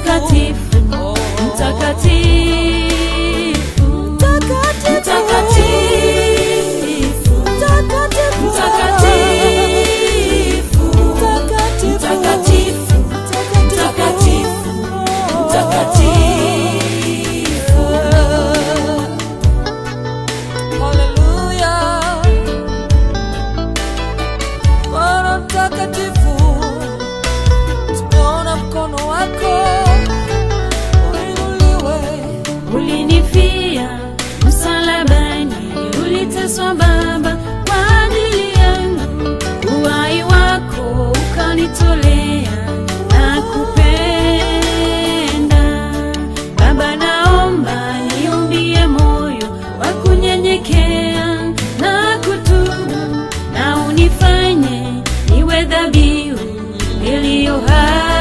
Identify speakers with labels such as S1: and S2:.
S1: mtakatifu, mtakatifu. ele e o resto.